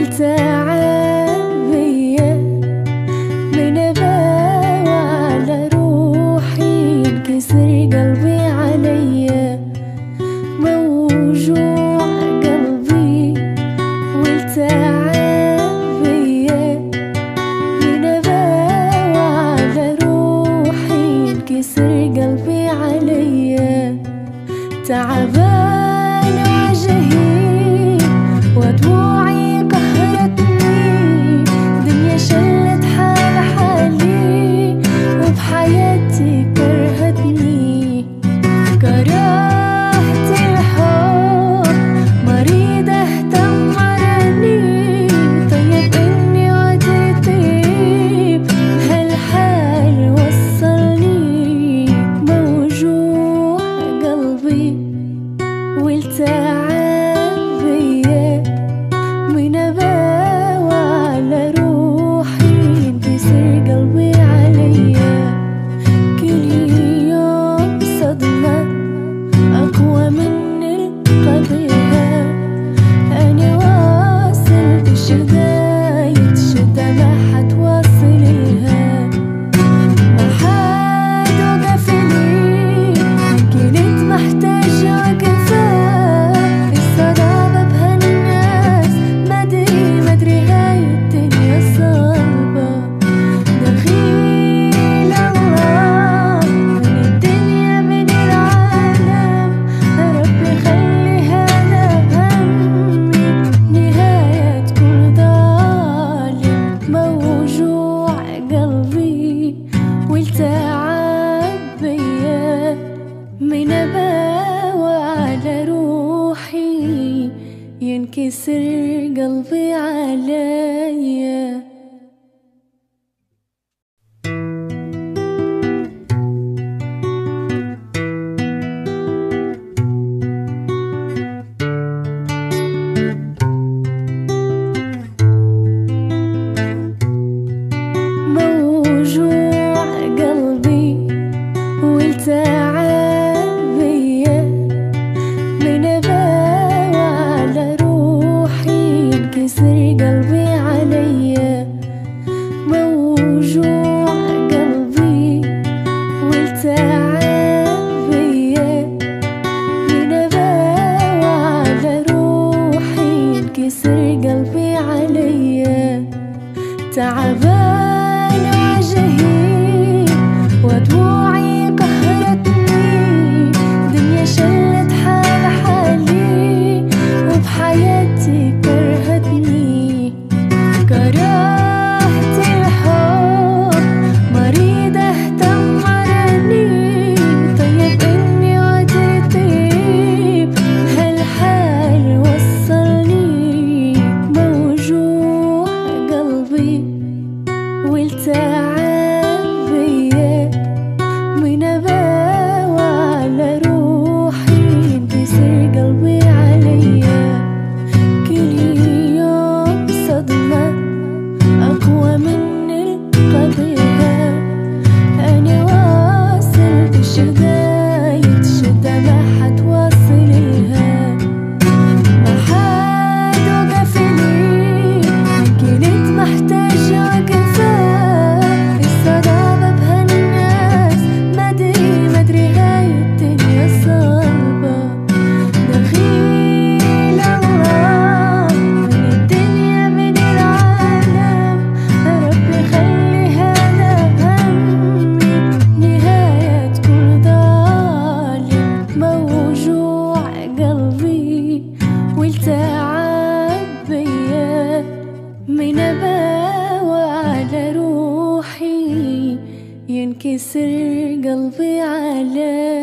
التعب بيا روحي ينكسر قلبي عليا موجوع قلبي والتعب بيا روحي ينكسر قلبي عليا تعبان ينكسر قلبي عليا. حيصير قلبي عليا تعبان. كسر قلبي عليك.